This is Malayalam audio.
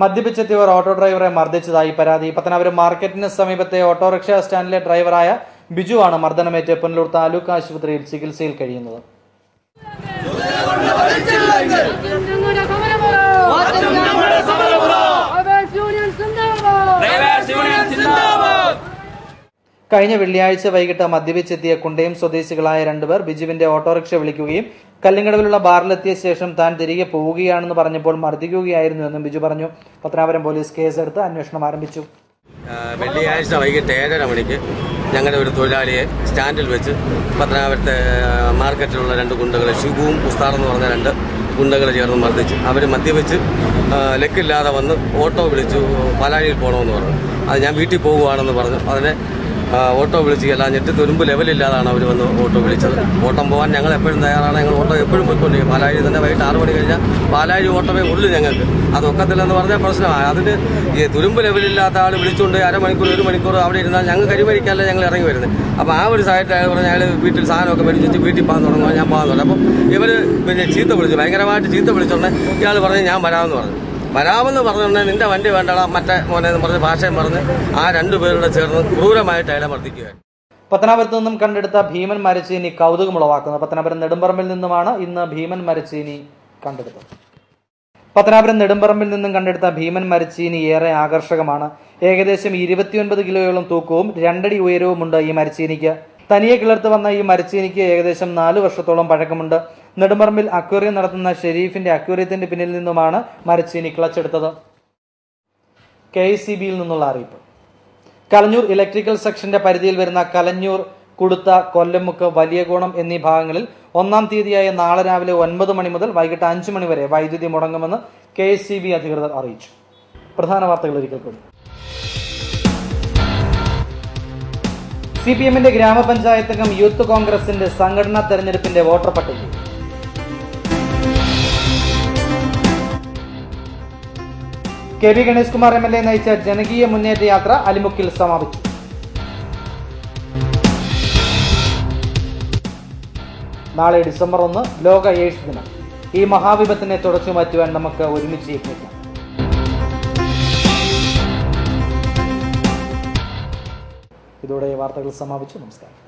മദ്യപിച്ചെത്തിയവർ ഓട്ടോ ഡ്രൈവറെ മർദ്ദിച്ചതായി പരാതി. പത്തനാപുരം മാർക്കറ്റിന് സമീപത്തെ ഓട്ടോറിക്ഷ സ്റ്റാൻഡിലെ ഡ്രൈവറായ ബിജുവാണ് മർദ്ദനമേറ്റ് പുനലൂർ താലൂക്ക് ആശുപത്രിയിൽ ചികിത്സയിൽ കഴിയുന്നത്. കഴിഞ്ഞ വെള്ളിയാഴ്ച വൈകിട്ട് മദ്യപിച്ചെത്തിയ കുണ്ടയം സ്വദേശികളായ രണ്ടുപേർ ബിജുവിന്റെ ഓട്ടോറിക്ഷ വിളിക്കുകയും കല്ലിങ്കടവിലുള്ള ബാറിലെത്തിയ ശേഷം താൻ തിരികെ പോവുകയാണെന്ന് പറഞ്ഞപ്പോൾ മർദ്ദിക്കുകയായിരുന്നു എന്നും ബിജു പറഞ്ഞു. പത്തനാപുരം പോലീസ് കേസെടുത്ത് അന്വേഷണം ആരംഭിച്ചു. വെള്ളിയാഴ്ച വൈകിട്ട് ഏഴര മണിക്ക് ഞങ്ങളുടെ ഒരു തൊഴിലാളിയെ സ്റ്റാൻഡിൽ വെച്ച് പത്തനാപുരത്തെ മാർക്കറ്റിലുള്ള രണ്ട് ഗുണ്ടകൾ ഷിബുവും ഉസ്താർ എന്ന് പറഞ്ഞ രണ്ട് ഗുണ്ടകൾ ചേർന്ന് മർദ്ദിച്ച്. അവർ മദ്യവെച്ച് ആ, ലക്കില്ലാതെ വന്ന് ഓട്ടോ വിളിച്ചു പാലാഴിയിൽ പോകണമെന്ന് പറഞ്ഞു. അത് ഞാൻ വീട്ടിൽ പോകുവാണെന്ന് പറഞ്ഞു. അതിനെ ഓട്ടോ വിളിച്ച് എല്ലാഞ്ഞിട്ട് തുരുമ്പ് ലെവലില്ലാതാണ് അവർ വന്ന് ഓട്ടോ വിളിച്ചത്. ഓട്ടം പോകാൻ ഞങ്ങൾ എപ്പോഴും തയ്യാറാണ്. ഞങ്ങൾ ഓട്ടോ എപ്പോഴും പോയിക്കൊണ്ടിരിക്കും. പാലാഴി തന്നെ വൈകിട്ട് ആറ് മണി കഴിഞ്ഞാൽ പാലാഴി ഓട്ടമേ ഉള്ളൂ ഞങ്ങൾക്ക്. അത് ഒക്കത്തില്ലെന്ന് പറഞ്ഞാൽ പ്രശ്നമാണ്. അതിന് ഈ തുരുമ്പ് ലെവലില്ലാത്ത ആൾ വിളിച്ചുകൊണ്ട് അരമണിക്കൂർ ഒരു മണിക്കൂർ അവിടെ ഇരുന്നാൽ ഞങ്ങൾ കരിമരിക്കാല്ല ഞങ്ങൾ ഇറങ്ങി വരുന്നത്. അപ്പോൾ ആ ഒരു സാഹചര്യത്തിൽ പറഞ്ഞാൽ ഞങ്ങൾ വീട്ടിൽ സാധനമൊക്കെ മേടിച്ച് വീട്ടിൽ പോകാൻ തുടങ്ങുമ്പോൾ ഞാൻ പോകാൻ തുടങ്ങും അപ്പോൾ ഇവർ പിന്നെ ചീത്ത വിളിച്ചു. ഭയങ്കരമായിട്ട് ചീത്ത വിളിച്ചോണ്ട് ഇയാൾ പറഞ്ഞ് ഞാൻ വരാമെന്ന് പറഞ്ഞു. വരാമെന്ന് പറഞ്ഞുണ്ടെങ്കിൽ നിന്റെ വണ്ടി വേണ്ടടാ മറ്റേ മോനെ എന്ന് പറഞ്ഞ് ഭാഷയും പറഞ്ഞ് ആ രണ്ടുപേരുടെ ചേർന്ന് ക്രൂരമായിട്ട് അയാളെ മർദ്ദിക്കുകയായിരുന്നു. പത്തനാപുരത്ത് നിന്നും കണ്ടെടുത്ത ഭീമൻ മരച്ചീനി കൗതുകമുളവാക്കുന്നത് പത്തനാപുരം നെടുമ്പറമ്പിൽ നിന്നുമാണ് ഇന്ന് ഭീമൻ മരച്ചീനി കണ്ടെടുത്തത്. പത്തനാപുരം നെടുമ്പറമ്പിൽ നിന്നും കണ്ടെടുത്ത ഭീമൻ മരച്ചീനി ഏറെ ആകർഷകമാണ്. ഏകദേശം ഇരുപത്തിയൊൻപത് കിലോയോളം തൂക്കവും രണ്ടടി ഉയരവുമുണ്ട് ഈ മരച്ചീനിക്ക്. തനിയെ കിളർത്ത് വന്ന ഈ മരച്ചീനിക്ക് ഏകദേശം നാല് വർഷത്തോളം പഴക്കമുണ്ട്. നെടുമ്പറമ്പിൽ അക്വേറിയം നടത്തുന്ന ഷെരീഫിന്റെ അക്വേറിയത്തിന്റെ പിന്നിൽ നിന്നുമാണ് മരച്ചീനി ക്ലച്ചെടുത്തത് കെ സി ബിയിൽ നിന്നുള്ള അറിയിപ്പ്. കലഞ്ഞൂർ ഇലക്ട്രിക്കൽ സെക്ഷന്റെ പരിധിയിൽ വരുന്ന കലഞ്ഞൂർ കുടുത്ത കൊല്ലമുക്ക് വലിയകോണം എന്നീ ഭാഗങ്ങളിൽ ഒന്നാം തീയതിയായ നാളെ രാവിലെ ഒൻപത് മണി മുതൽ വൈകിട്ട് അഞ്ച് മണി വരെ വൈദ്യുതി മുടങ്ങുമെന്ന് കെ അധികൃതർ അറിയിച്ചു. പ്രധാന വാർത്തകൾ ഒരിക്കൽ കൂടി. സി പി എമ്മിന്റെ ഗ്രാമപഞ്ചായത്തംഗം യൂത്ത് കോൺഗ്രസിന്റെ സംഘടനാ തെരഞ്ഞെടുപ്പിന്റെ വോട്ടർ പട്ടിക K V Ganesh Kumar M L A നയിച്ച ജനകീയ മുന്നേറ്റ യാത്ര അലിമുക്കിൽ സമാപിച്ചു. നാളെ ഡിസംബർ ഒന്ന് ലോക എയ്ഡ്സ് ദിനം. ഈ മഹാവിപത്തിനെ തുടച്ചു മാറ്റുവാൻ നമുക്ക് ഒരുമിച്ച് യത്നിക്കാം. ഇതോടെ വാർത്തകൾ സമാപിച്ചു. നമസ്കാരം.